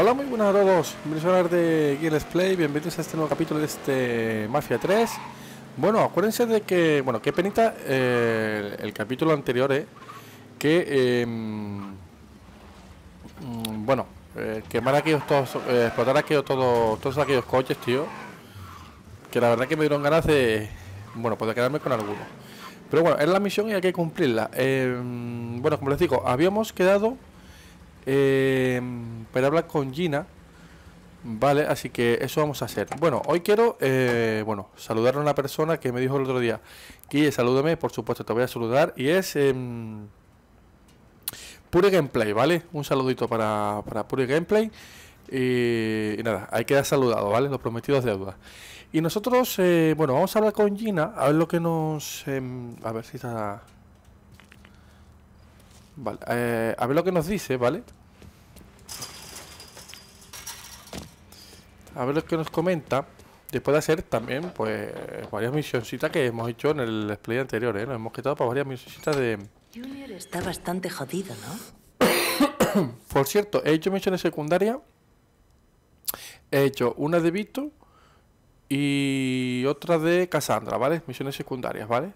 Hola, muy buenas a todos. Bienvenidos a hablar de Gears Play. Bienvenidos a este nuevo capítulo de este Mafia 3. Bueno, acuérdense de que, bueno, qué penita eh, el, capítulo anterior, eh, que, em, mm, bueno, eh, quemar aquellos todos, eh, explotar aquellos todos, todos aquellos coches, tío. Que la verdad que me dieron ganas de, bueno, pues quedarme con alguno. Pero bueno, es la misión y hay que cumplirla. Em, bueno, como les digo, habíamos quedado eh, para hablar con Gina. Vale, así que eso vamos a hacer. Bueno, hoy quiero, eh, bueno, saludar a una persona que me dijo el otro día, que salúdame, por supuesto, te voy a saludar. Y es eh, Pure Gameplay, ¿vale? Un saludito para, para Pure Gameplay. Y, nada, hay que dar saludado, ¿vale? Los prometidos de deuda. Y nosotros, eh, bueno, vamos a hablar con Gina, a ver lo que nos... Em, a ver si está... Vale, eh, a ver lo que nos dice, ¿vale? A ver lo que nos comenta. Después de hacer también, pues, varias misioncitas que hemos hecho en el display anterior, ¿eh? Nos hemos quedado para varias misioncitas de... Junior está bastante jodido, ¿no? Por cierto, he hecho misiones secundarias. He hecho una de Vito y otra de Cassandra, ¿vale? Misiones secundarias, ¿vale?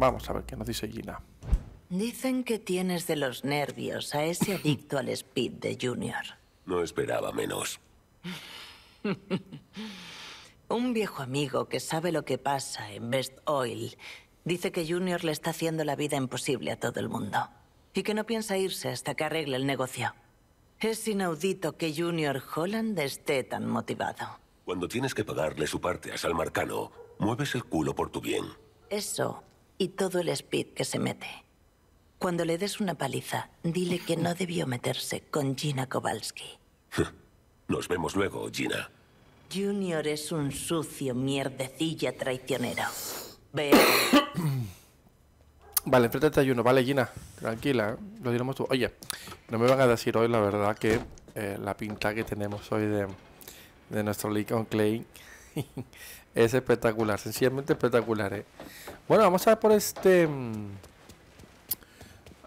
Vamos a ver qué nos dice Gina. Dicen que tienes de los nervios a ese adicto al speed de Junior. No esperaba menos. Un viejo amigo que sabe lo que pasa en Best Oil dice que Junior le está haciendo la vida imposible a todo el mundo y que no piensa irse hasta que arregle el negocio. Es inaudito que Junior Holland esté tan motivado. Cuando tienes que pagarle su parte a Salmarcano, mueves el culo por tu bien. Eso y todo el speed que se mete. Cuando le des una paliza, dile que no debió meterse con Gina Kowalski. Nos vemos luego, Gina. Junior es un sucio mierdecilla traicionero. Ve. Vale, enfréntate a uno, vale, Gina. Tranquila, ¿eh? lo diremos tú. Oye, no me van a decir hoy la verdad que eh, la pinta que tenemos hoy de, de nuestro Lincoln Clay es espectacular, sencillamente espectacular, ¿eh? Bueno, vamos a por este... mm,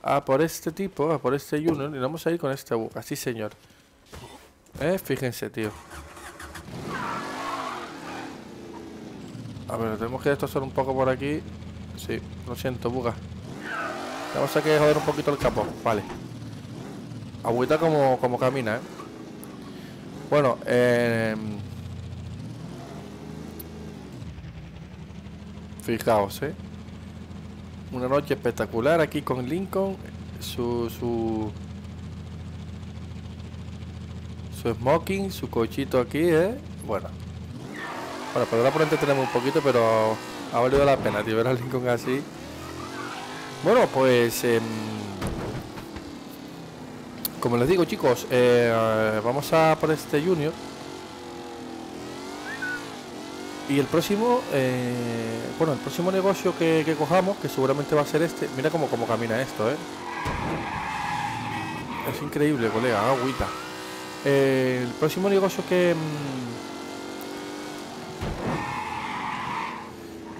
A por este tipo, a por este Junior Y vamos a ir con este boca, sí señor. Eh, fíjense, tío. A ver, tenemos que destrozar un poco por aquí. Sí, lo siento, buga Vamos a que joder un poquito el capo Vale. Agüita como, como camina, eh. Bueno, eh... Fijaos, ¿eh? Una noche espectacular aquí con Lincoln. Su, su, su smoking, su cochito aquí, ¿eh? Bueno. Bueno, por ahora por entretenemos un poquito, pero ha valido la pena, tío, ver a Lincoln así. Bueno, pues... em, como les digo, chicos, eh, vamos a por este Junior. Y el próximo, eh, bueno, el próximo negocio que, cojamos, que seguramente va a ser este. Mira cómo, cómo camina esto, ¿eh? Es increíble, colega, agüita. Eh, el próximo negocio que... mm,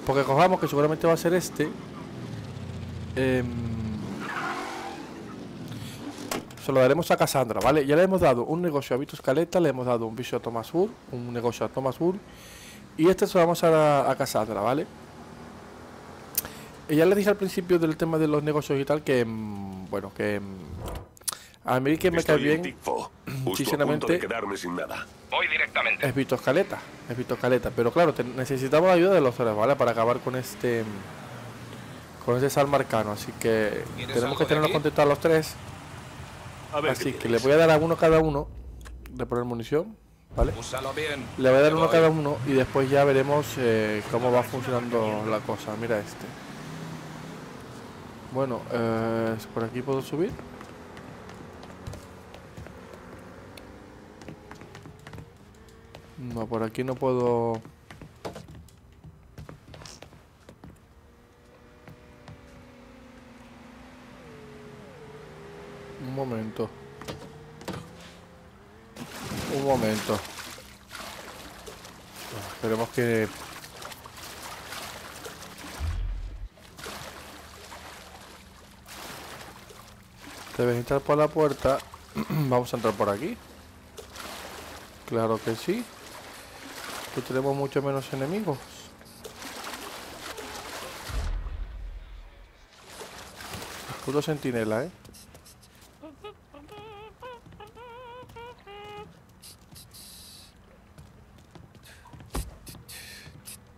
porque cojamos, que seguramente va a ser este. em, se lo daremos a Cassandra, ¿vale? Ya le hemos dado un negocio a Vito Scaletta, le hemos dado un vicio a Thomas Wood, un negocio a Thomas Wood. Y este se lo vamos a dar a Cassandra, ¿vale? Y ya le dije al principio del tema de los negocios y tal que, mm, bueno, que mm, a mí que me cae Estoy bien, sinceramente- de quedarme sin nada. Voy directamente. es Vito Escaleta, es Vito Escaleta. Pero claro, te- necesitamos la ayuda de los tres, ¿vale? Para acabar con este, mm, con ese salmarcano. Así que ¿Quieres tenemos que contentos a los tres. A ver Así que le voy a dar a uno cada uno de poner munición, ¿vale? Úsalo bien. Le voy a dar uno a cada uno y después ya veremos eh, cómo va funcionando la cosa. Mira este. Bueno, eh, por aquí puedo subir. No, por aquí no puedo. Un momento. Un momento. Esperemos que... Debes entrar por la puerta Vamos a entrar por aquí. Claro que sí. Que tenemos mucho menos enemigos. Puro sentinela, ¿eh?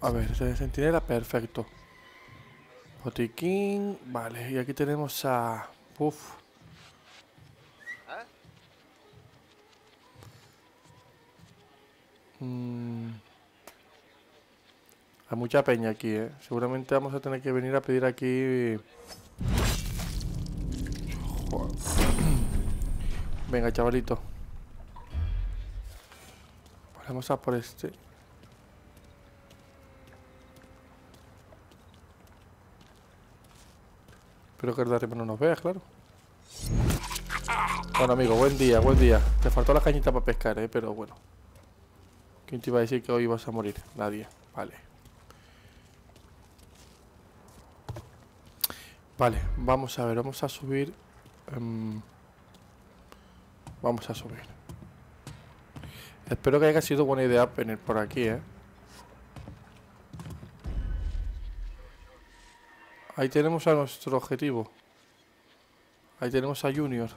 A ver, de sentinela, perfecto. Botiquín, vale, y aquí tenemos a... Uf. Mm. Hay mucha peña aquí, ¿eh? Seguramente vamos a tener que venir a pedir aquí... Venga, chavalito. Vamos a por este. Espero que el de arriba no nos vea, claro. Bueno, amigo, buen día, buen día. Te faltó la cañita para pescar, ¿eh? Pero bueno. ¿Quién te iba a decir que hoy ibas a morir? Nadie. Vale. Vale, vamos a ver, vamos a subir. em, vamos a subir. Espero que haya sido buena idea venir por aquí, ¿eh? Ahí tenemos a nuestro objetivo. Ahí tenemos a Junior.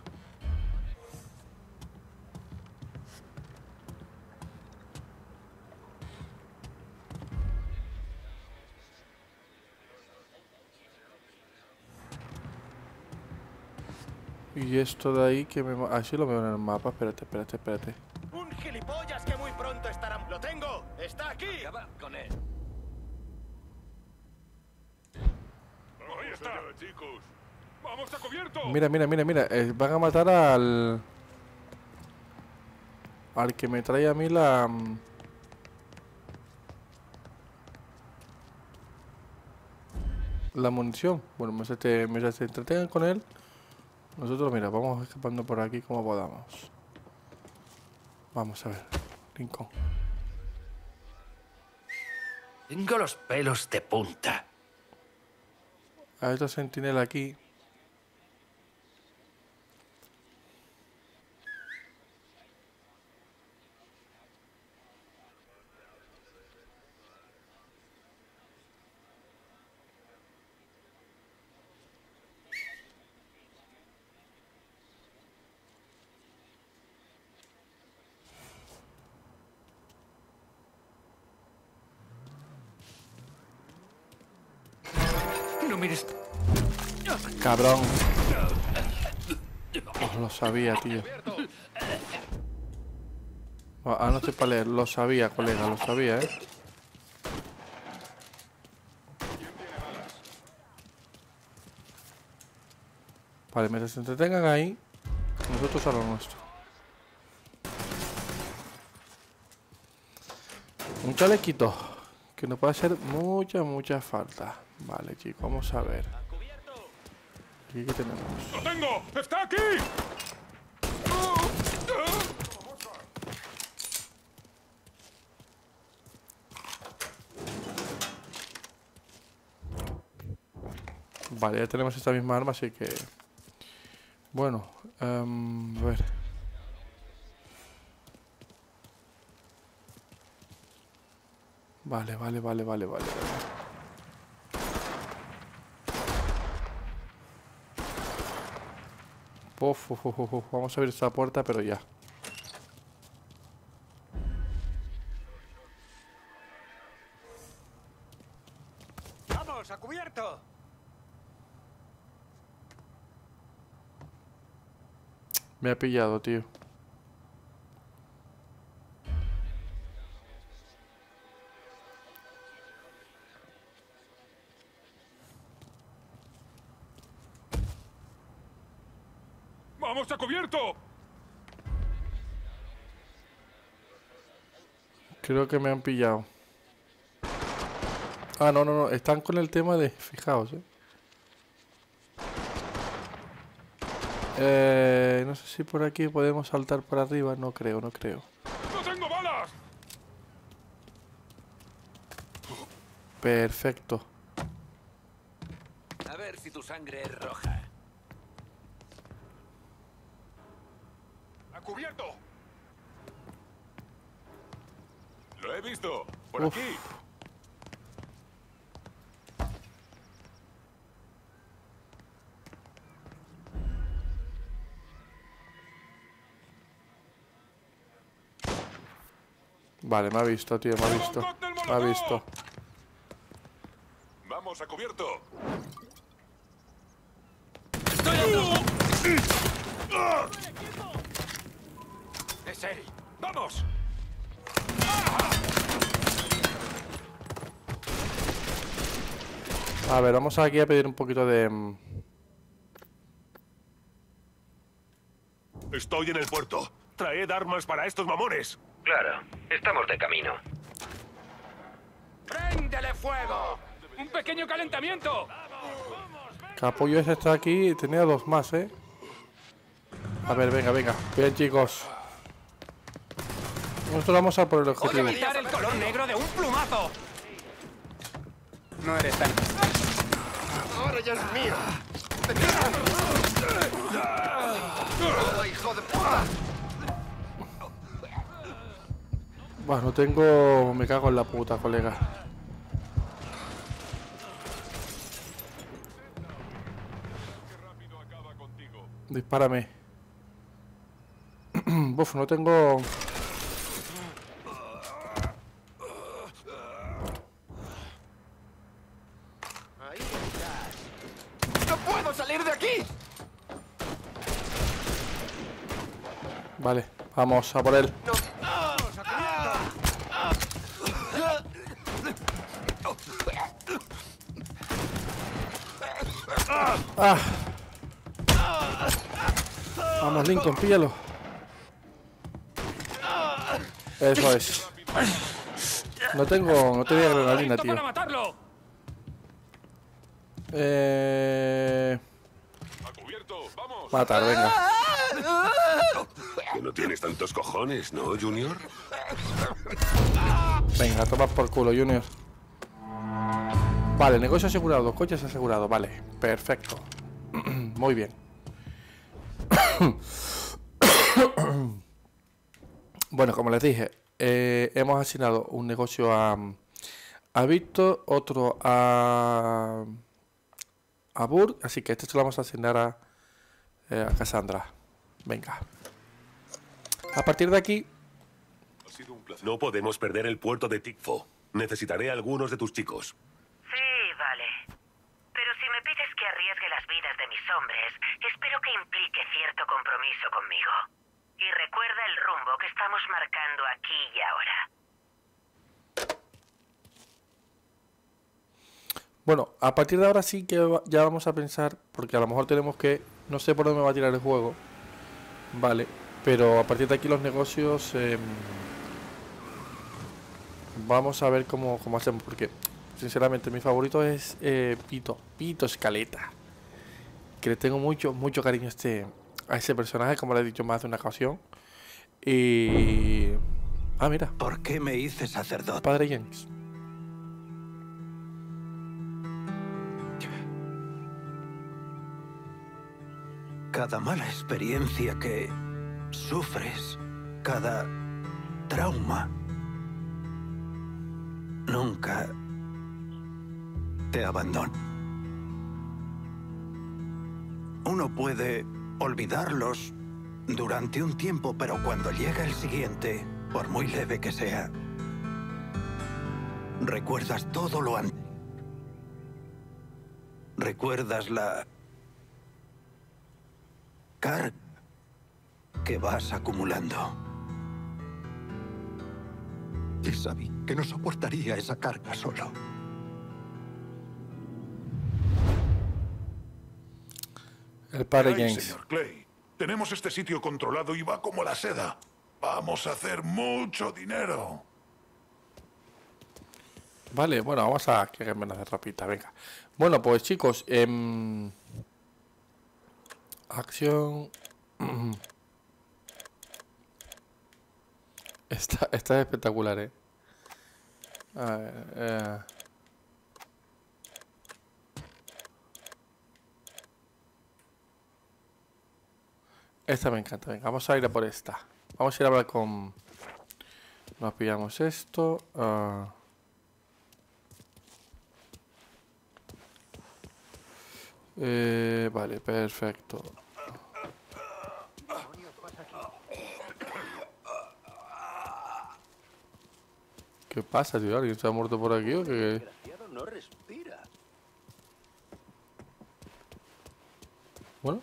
Y esto de ahí que me... Así lo veo en el mapa. Espérate, espérate, espérate. Mira, mira, mira, mira. eh, van a matar al... Al que me trae a mí la... mm, La munición. Bueno, mientras, mientras se entretengan con él, nosotros, mira, vamos escapando por aquí como podamos. Vamos a ver. Rincón. Tengo los pelos de punta. A esta sentinela aquí. No Cabrón. Oh, lo sabía, tío. Ah, no sé para leer. Lo sabía, colega, lo sabía, ¿eh? Vale, mientras se entretengan ahí, nosotros a lo nuestro. Un chalequito que nos puede hacer mucha, mucha falta. Vale, chicos, vamos a ver. Aquí que tenemos. ¡Lo tengo! ¡Está aquí! Vale, ya tenemos esta misma arma, así que... Bueno, em, a ver. Vale, vale, vale, vale, vale. vale. Uf, uf, uf, Vamos a abrir esta puerta, pero ya. ¡Vamos, a cubierto! Me ha pillado, tío. Creo que me han pillado. Ah, no, no, no. Están con el tema de... Fijaos, eh. Eh, no sé si por aquí podemos saltar por arriba. No creo, no creo. ¡No tengo balas! Perfecto. A ver si tu sangre es roja. cubierto! ¡Lo he visto! ¡Por Uf. aquí! Vale, me ha visto, tío, me ha visto. Me ha visto. ¡Vamos a cubierto! ¡Es él! ¡Vamos! A ver, vamos aquí a pedir un poquito de... mm, Estoy en el puerto. Traed armas para estos mamones. Claro, estamos de camino. ¡Préndele fuego! ¡Un pequeño calentamiento! Capullo ese está aquí y tenía dos más, ¿eh? A ver, venga, venga. Bien, chicos. Nosotros vamos a por el objetivo. quitar el color negro de un plumazo! No eres tan... ¡Ahora ya es mío! ¡Oh, hijo de puta! Bueno, no tengo... Me cago en la puta, colega. Dispárame. Buf, no tengo... Ahí estás. ¡No puedo salir de aquí! Vale, vamos a por él. Ah. Vamos, Lincoln, píllalo. Eso es. No tengo, no tenía adrenalina, ¡Listo tío. Eh, ¡A cubierto! ¡Vamos! matar, venga. No tienes tantos cojones, ¿no, Junior? Venga, toma por culo, Junior. Vale, negocio asegurado, coches asegurados, vale, perfecto. Muy bien. bueno, como les dije, eh, hemos asignado un negocio a, a Víctor, otro a, a Burg, así que este se lo vamos a asignar a, eh, a Cassandra. Venga. A partir de aquí, Ha sido un placer. No podemos perder el puerto de Tikfo. Necesitaré a algunos de tus chicos. Sí, vale. Pero si me pides que arriesgue las vidas de mis hombres, espero que implique cierto compromiso conmigo. Y recuerda el rumbo que estamos marcando aquí y ahora. Bueno, a partir de ahora sí que ya vamos a pensar, porque a lo mejor tenemos que, no sé por dónde me va a tirar el juego, vale, pero a partir de aquí los negocios, em, vamos a ver cómo, cómo hacemos, porque sinceramente mi favorito es eh, Pito, Pito Escaleta, que le tengo mucho, mucho cariño a este, a ese personaje, como le he dicho más de una ocasión, y... Ah, mira, ¿Por qué me hice sacerdote? Padre James. Cada mala experiencia que sufres, cada trauma, nunca te abandona. Uno puede olvidarlos durante un tiempo, pero cuando llega el siguiente, por muy leve que sea, recuerdas todo lo anterior. Recuerdas la carga que vas acumulando. Y sabí que no soportaría esa carga solo. El Padre Ay, James. señor Clay, tenemos este sitio controlado y va como la seda. Vamos a hacer mucho dinero. Vale, bueno, vamos a que menos de rapita, venga. Bueno, pues chicos, em, acción. Esta, esta es espectacular, eh. A ver, eh. Esta me encanta. Venga, vamos a ir a por esta. Vamos a ir a hablar con... Nos pillamos esto. ah. Eh, vale, perfecto. ¿Qué pasa, tío? ¿Alguien ha muerto por aquí o qué? no respira. Bueno.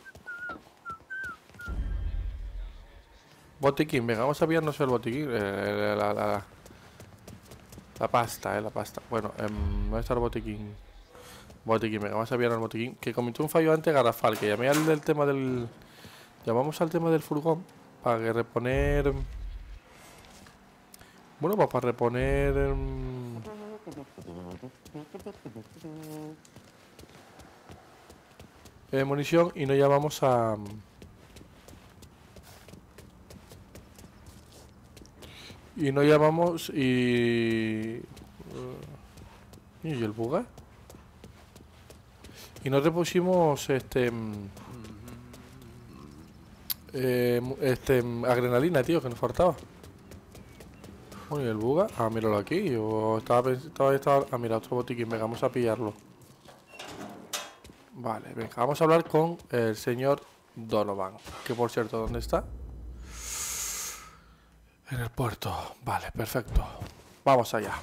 Botiquín, venga, vamos a pillarnos el botiquín. eh, la, la- la- la pasta, eh, la pasta. Bueno, em, ¿dónde está el botiquín? Botiquín, venga, vamos a pillar el botiquín. Que cometió un fallo antes garrafal, que llamé al del tema del... Llamamos al tema del furgón para que reponer... Bueno, pues para reponer... munición y no llamamos a... Y no llamamos y... ¿Y el buga? Y no repusimos este... mm, eh, este... mm, adrenalina, tío, que nos faltaba. Bueno, ¿y el buga? Ah, míralo aquí. Yo estaba pensando... Estaba, ah, mira, otro botiquín. Venga, vamos a pillarlo. Vale, venga, vamos a hablar con el señor Donovan. Que por cierto, ¿dónde está? En el puerto. Vale, perfecto. Vamos allá.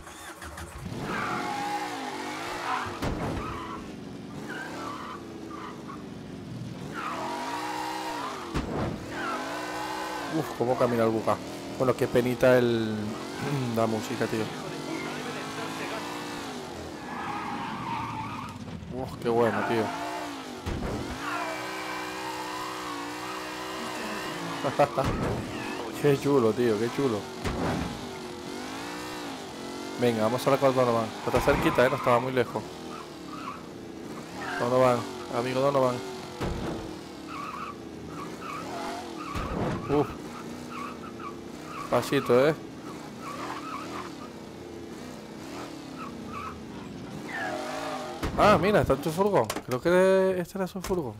Uf, cómo camina el buca. Bueno, qué penita el... la música, tío. Uf, qué bueno, tío. qué chulo, tío, qué chulo. Venga, vamos a la con Donovan. Está cerquita, eh, no estaba muy lejos. Donovan, amigo Donovan. Uf. Pasito, eh. Ah, mira, está en tu furgón. Creo que este era su furgón.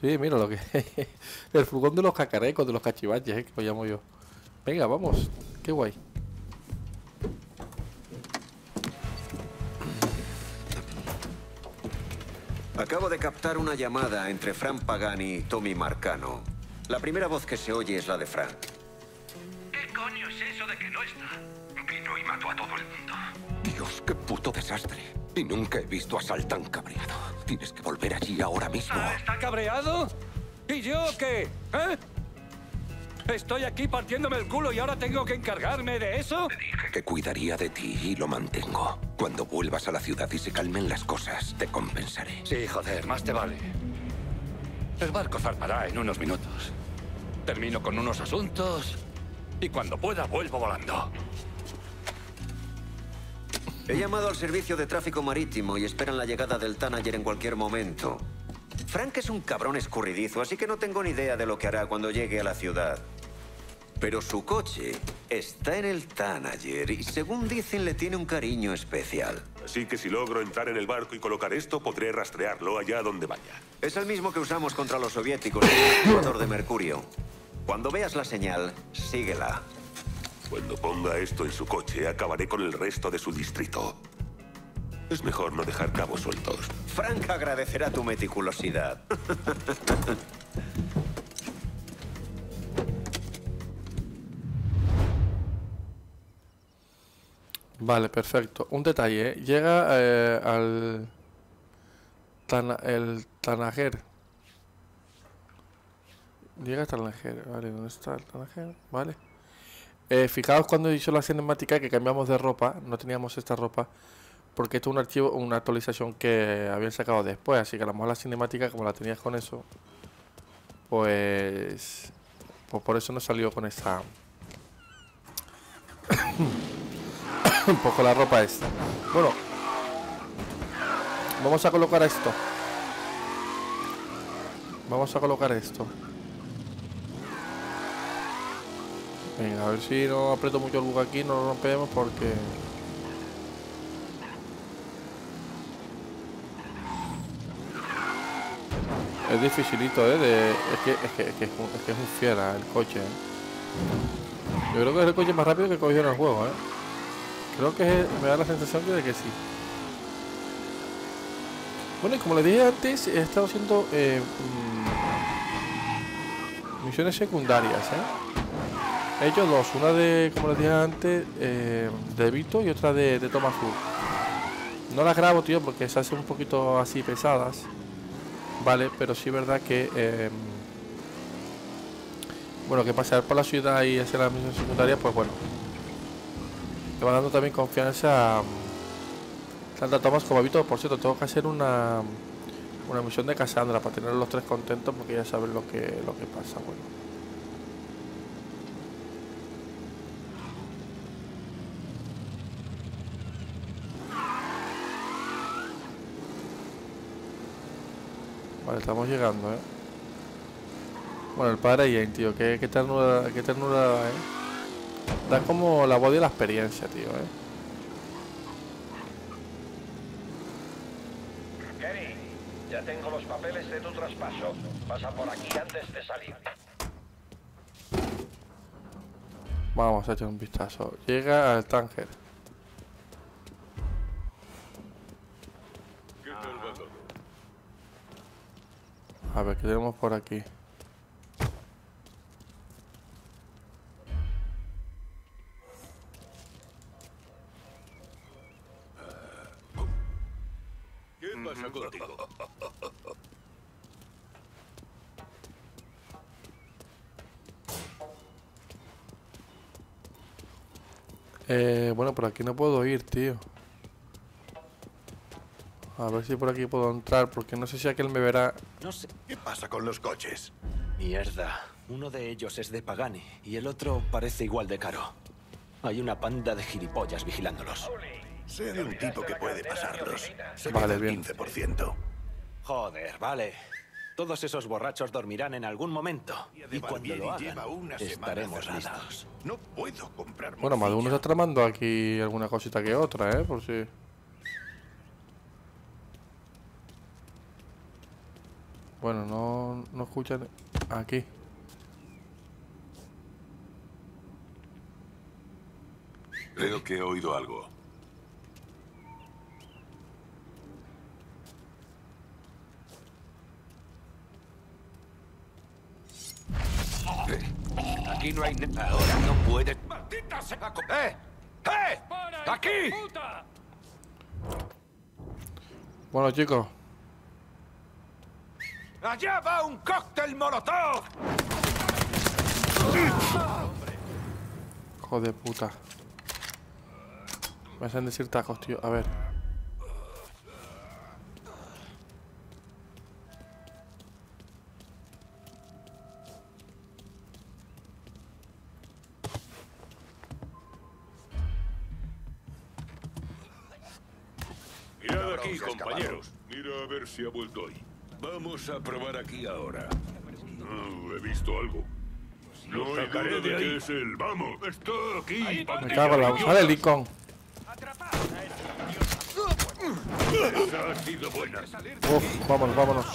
Sí, mira lo que. El furgón de los cacarecos, de los cachivaches, eh, que lo llamo yo. Venga, vamos. Qué guay. Acabo de captar una llamada entre Frank Pagani y Tommy Marcano. La primera voz que se oye es la de Frank. No está? Vino y mató a todo el mundo. Dios, qué puto desastre. Y nunca he visto a Sal tan cabreado. Tienes que volver allí ahora mismo. Ah, ¿Está cabreado? ¿Y yo qué? ¿Eh? Estoy aquí partiéndome el culo y ahora tengo que encargarme de eso. Dije que cuidaría de ti y lo mantengo. Cuando vuelvas a la ciudad y se calmen las cosas, te compensaré. Sí, joder, más te vale. El barco zarpará en unos minutos. Termino con unos asuntos y cuando pueda vuelvo volando. He llamado al servicio de tráfico marítimo y esperan la llegada del Tanager en cualquier momento. Frank es un cabrón escurridizo, así que no tengo ni idea de lo que hará cuando llegue a la ciudad. Pero su coche está en el Tanager y según dicen le tiene un cariño especial. Así que si logro entrar en el barco y colocar esto, podré rastrearlo allá donde vaya. Es el mismo que usamos contra los soviéticos en el de mercurio. Cuando veas la señal, síguela. Cuando ponga esto en su coche, acabaré con el resto de su distrito. Es mejor no dejar cabos sueltos. Frank agradecerá tu meticulosidad. Vale, perfecto. Un detalle, ¿eh? Llega eh, al... Tana- el Tanager. Llega al Tanager. Vale, ¿dónde está el Tanager? Vale. Eh, fijaos cuando hizo la cinemática que cambiamos de ropa. No teníamos esta ropa. Porque esto es un archivo, una actualización que habían sacado después. Así que a lo mejor la cinemática, como la tenías con eso, pues... Pues por eso no salió con esa... un poco la ropa esta. Bueno, vamos a colocar esto. Vamos a colocar esto. Venga, a ver si no aprieto mucho el bug aquí, no lo rompemos porque... Es dificilito, ¿eh? De, es, que, es, que, es, un, fiera el coche, ¿eh? Yo creo que es el coche más rápido que cogió en el juego, ¿eh? Creo que me da la sensación de que sí. Bueno, y como les dije antes, he estado haciendo eh, mm, misiones secundarias, ¿eh? Hecho dos, una de, como les dije antes, eh, de Vito y otra de, de Thomas Hood. No las grabo, tío, porque se hacen un poquito así pesadas. Vale, pero sí es verdad que... eh, bueno, que pasar por la ciudad y hacer la misión secundaria, pues bueno. Te va dando también confianza mm, tanto Thomas como a Vito. Por cierto, tengo que hacer una, una misión de Cassandra para tener los tres contentos porque ya saben lo que, lo que pasa. Bueno. Vale, estamos llegando, ¿eh? Bueno, el padre Jane, tío, qué, qué ternura, qué ternura, ¿eh? Da como la voz de la experiencia, tío, ¿eh? Kenny, ya tengo los papeles de tu traspaso. Pasa por aquí antes de salir. Vamos a echar un vistazo. Llega al Tánger. A ver, ¿qué tenemos por aquí? ¿Qué pasa contigo? Eh, bueno, por aquí no puedo ir, tío. A ver si por aquí puedo entrar, porque no sé si aquel me verá. No sé. ¿Qué pasa con los coches? Mierda. Uno de ellos es de Pagani y el otro parece igual de caro. Hay una panda de gilipollas vigilándolos. Sé de un tipo que puede pasarlos. Se Vale, el bien. 15%. Joder, vale. Todos esos borrachos dormirán en algún momento. Y cuando lo hagan, estaremos listos. No puedo comprar Bueno, más de uno está tramando aquí alguna cosita que otra, ¿eh? Por si... Bueno, no, no escuchan aquí. Creo que he oído algo. Aquí no hay... Ahora no puedes... ¡Maldita sea! ¡Eh! ¡Eh! ¡Para, ¡Aquí! Bueno, chicos. ¡Allá va un cóctel molotov! Hijo de puta. Me hacen decir tacos, tío. A ver. Mirad aquí, compañeros. Mira a ver si ha vuelto hoy. Vamos a probar aquí ahora. Oh, he visto algo. No hay duda de que es él. Vamos, está aquí. Me cago en la... Sale Lincoln. Esa ha sido buena. Uf, vámonos, vámonos.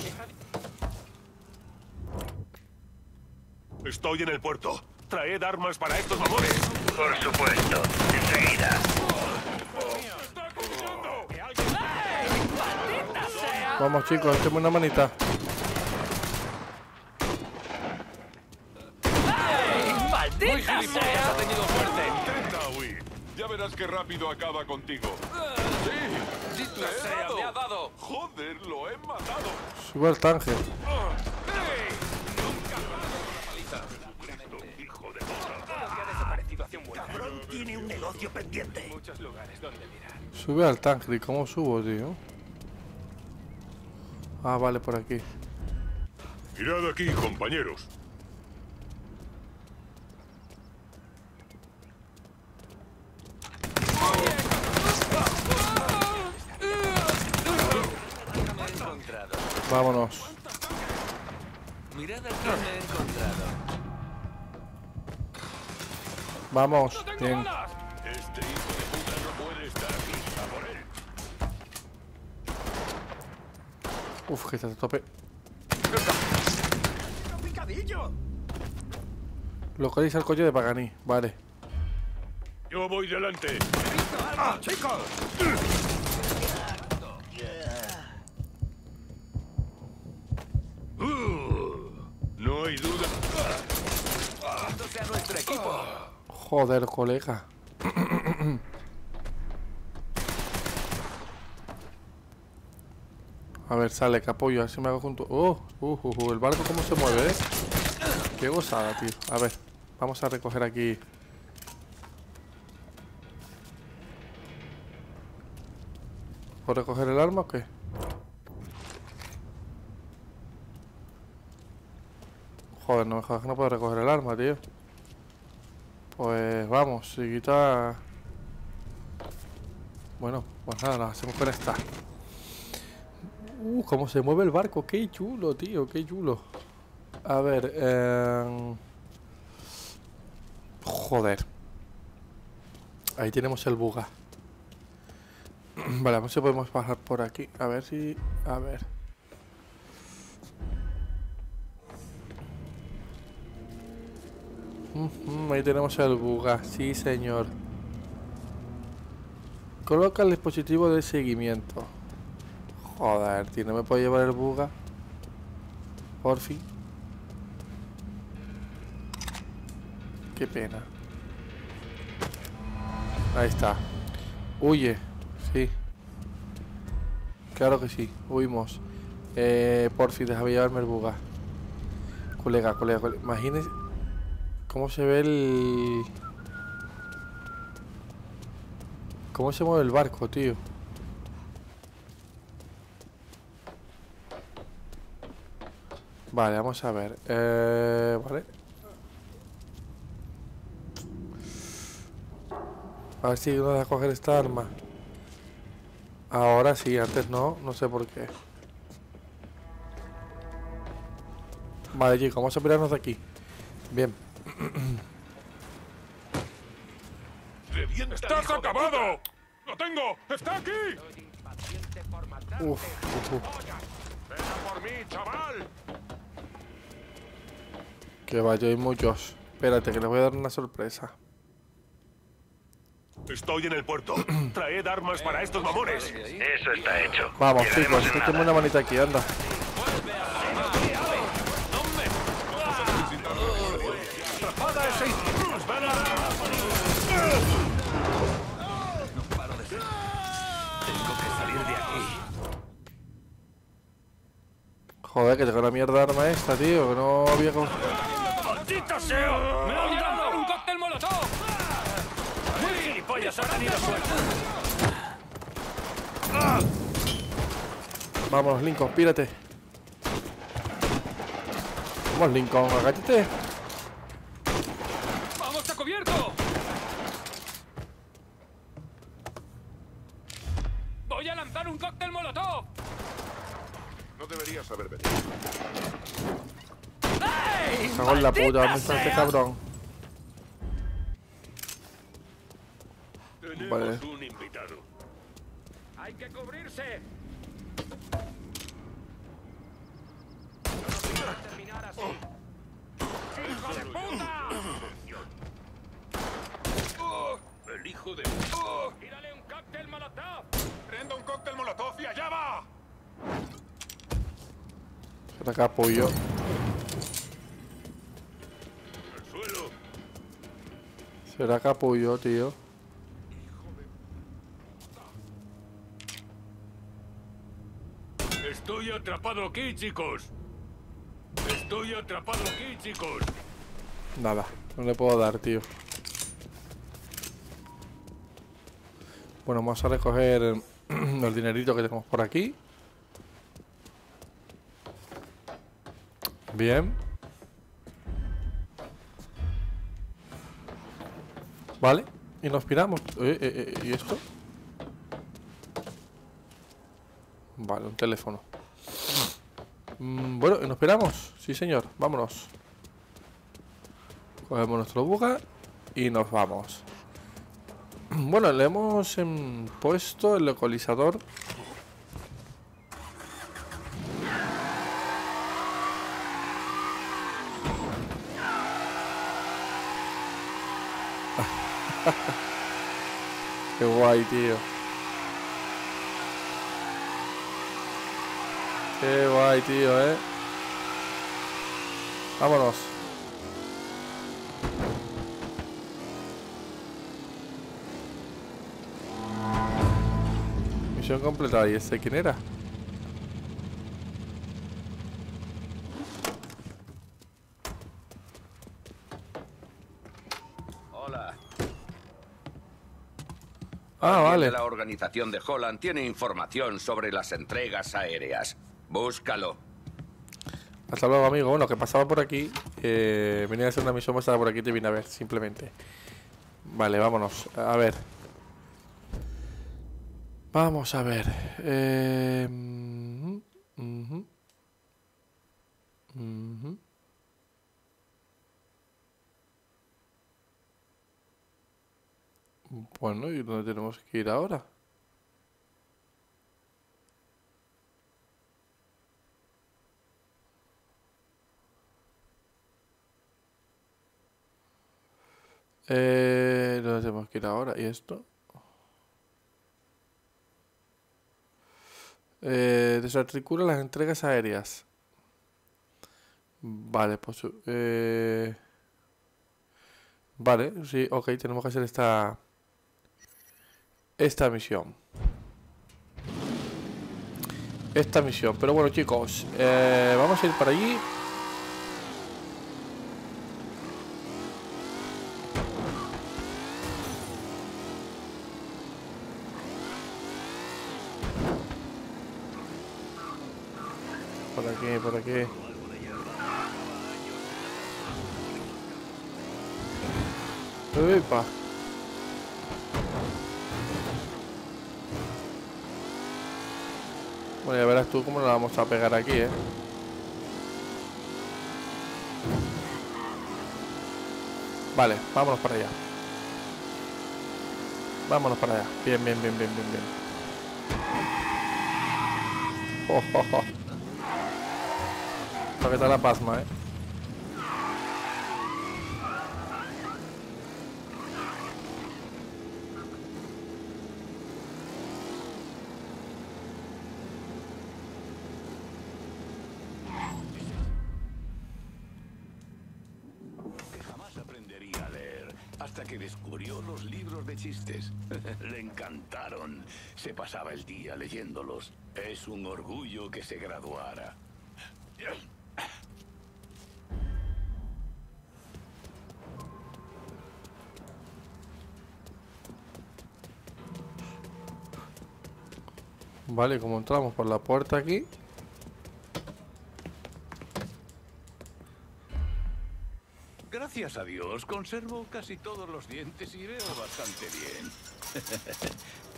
Estoy en el puerto. Traed armas para estos mamones. Por supuesto. Enseguida. Vamos, chicos, echemos una manita. Muy gilipollas ha tenido suerte. Intenta huir. Ya verás qué rápido acaba contigo. Sí, sí, le he dado. me ha dado. Joder, lo he matado. Sube al Tánger. Hijo de puta. Cabrón tiene un negocio pendiente. Muchos lugares donde mirar. Sube al. ¿Y cómo subo, tío? Ah, vale, por aquí. Mirad aquí, compañeros. Vámonos. Mirad a quién me he encontrado. Vamos. Bien. Este hijo de puta no puede estar aquí. A por él. Uf, que está a tope. Localiza el coche de Pagani. Vale. Yo voy delante. ¡Ah, chicos! Uh, no hay duda. Joder, colega. A ver, sale, capullo, a ver si me hago junto. Oh, uh, uh, uh, el barco cómo se mueve, ¿eh? Qué gozada, tío. A ver, vamos a recoger aquí. ¿Puedo recoger el arma o qué? Joder, no me jodas que no puedo recoger el arma, tío. Pues vamos, si quita... Bueno, pues nada, la hacemos con esta. Uh, cómo se mueve el barco, qué chulo, tío, qué chulo. A ver, eh... Joder. Ahí tenemos el buga. Vale, a ver podemos bajar por aquí. A ver si... A ver. Ahí tenemos el buga, sí señor. Coloca el dispositivo de seguimiento. Joder, tío, no me puedo llevar el buga. Por fin. Qué pena. Ahí está. Huye, sí. Claro que sí, huimos. Eh, por fin, déjame llevarme el buga. Colega, colega, colega. Imagínese cómo se ve el... ¿Cómo se mueve el barco, tío? Vale, vamos a ver. Eh, vale. A ver si uno a coger esta arma. Ahora sí, antes no, no sé por qué. Vale, chicos, vamos a mirarnos de aquí. Bien. ¡Estás acabado! ¡Lo tengo! ¡Está aquí! Uf, uf, uf. ¡Ven a por mí, chaval! Que vaya, hay muchos. Espérate, que les voy a dar una sorpresa. Estoy en el puerto. Traed armas para estos mamones. Eso está hecho. Vamos, Quedaremos chicos, nada. una manita aquí, anda. Joder, que tengo la mierda arma esta, tío, que no había... ¡Maldito sea! ¡Me ¡Voy han dado! un cóctel molotov! ¡Muy gilipollas ha tenido suerte! Vamos, Lincoln, pírate. Vamos, Lincoln, agáchate. ¡Vamos a cubierto! ¡Voy a lanzar un cóctel molotov! No deberías haber venido. ¡Ey! Cago en la puta, ¿dónde ¡Maldita está este cabrón? Tenemos Vale. un invitado. ¡Hay que cubrirse! terminar así. ¡Hijo de puta! El hijo de... ¡Tírale un cóctel molotov! ¡Prenda un cóctel molotov y allá va! ¡Al Será capullo, tío. Estoy atrapado aquí, chicos. Estoy atrapado aquí, chicos. Nada, no le puedo dar, tío. Bueno, vamos a recoger el dinerito que tenemos por aquí. Bien. Vale, y nos piramos. Eh, eh, ¿Y esto? Vale, un teléfono. Mm, bueno, ¿y nos piramos? Sí, señor, vámonos. Cogemos nuestro buga y nos vamos. Bueno, le hemos em, puesto el localizador. Guay, tío. Qué guay, tío, eh. Vámonos. Misión completada. ¿Y este quién era? Hola. Ah, Alguien vale. de La organización de Holland tiene información sobre las entregas aéreas. Búscalo. Hasta luego, amigo. Bueno, que pasaba por aquí. Eh, venía a hacer una misión pasada por aquí y te vine a ver, simplemente. Vale, vámonos. A ver. Vamos a ver. Eh, Bueno, ¿y dónde tenemos que ir ahora? Eh, ¿dónde tenemos que ir ahora? ¿Y esto? Eh, desarticula las entregas aéreas. Vale, pues... Eh, vale, sí, ok, tenemos que hacer esta... Esta misión. Esta misión. Pero bueno, chicos, eh, vamos a ir para allí. Por aquí, por aquí. Bueno, ya verás tú cómo la vamos a pegar aquí, ¿eh? Vale, vámonos para allá. Vámonos para allá. Bien, bien, bien, bien, bien, bien. Oh, oh. Para que está la pasma, ¿eh? Se pasaba el día leyéndolos. Es un orgullo que se graduara. Vale, como entramos por la puerta aquí. Gracias a Dios, conservo casi todos los dientes y veo bastante bien.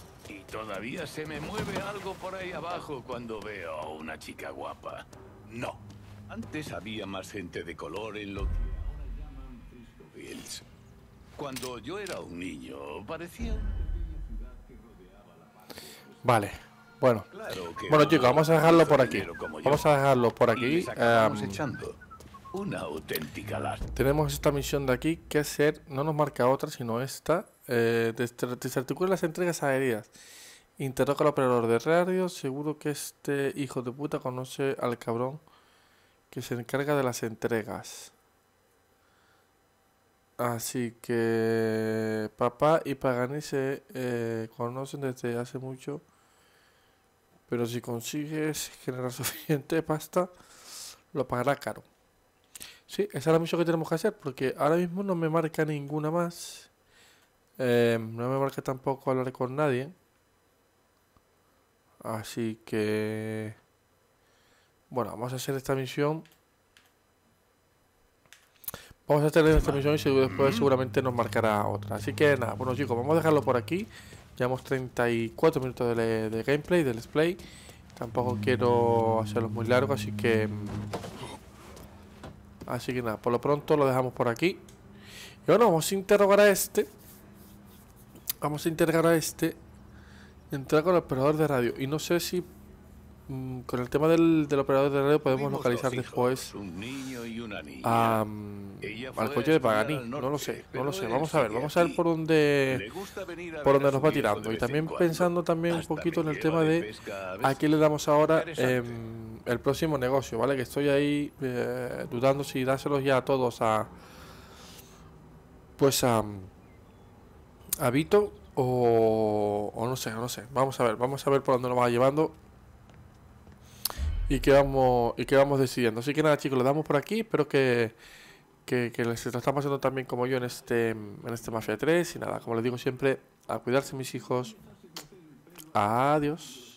Todavía se me mueve algo por ahí abajo cuando veo a una chica guapa. No. Antes había más gente de color en lo que ahora llaman Frisco Hills. Cuando yo era un niño, parecía Vale. Bueno. Claro Bueno, no chicos, vamos a dejarlo por aquí. Vamos a dejarlo por aquí. Em, echando. Una auténtica lástima. tenemos esta misión de aquí que hacer. No nos marca otra, sino esta. Eh, las entregas aéreas. Interroga al operador de radio. Seguro que este hijo de puta conoce al cabrón que se encarga de las entregas. Así que papá y Pagani se eh, conocen desde hace mucho. Pero si consigues generar suficiente pasta, lo pagará caro. Sí, esa es la misión que tenemos que hacer, porque ahora mismo no me marca ninguna más. Eh, no me marca tampoco hablar con nadie. Así que... Bueno, vamos a hacer esta misión. Vamos a hacer esta misión y después seguramente nos marcará otra. Así que nada, bueno chicos, vamos a dejarlo por aquí. Llevamos 34 minutos de, de gameplay, del display. Tampoco quiero hacerlos muy largos, así que... Así que nada, por lo pronto lo dejamos por aquí. Y bueno, vamos a interrogar a este. Vamos a interrogar a este. Entrar con el operador de radio. Y no sé si mm, con el tema del, del operador de radio podemos localizar después a, mm, al coche de Pagani. No lo sé, no lo sé. Vamos a ver, vamos a ver por dónde, por a nos va tirando. Y también pensando también un poquito en el tema de a quién le damos ahora em, el próximo negocio, ¿vale? Que estoy ahí eh, dudando si dárselos ya a todos a. Pues a. A Vito o, no sé, no sé. Vamos a ver, vamos a ver por dónde nos va llevando. Y qué vamos, y qué vamos decidiendo. Así que nada, chicos, lo damos por aquí. Espero que, que, que les lo están pasando también como yo en este, en este Mafia 3. Y nada, como les digo siempre, a cuidarse mis hijos. Adiós.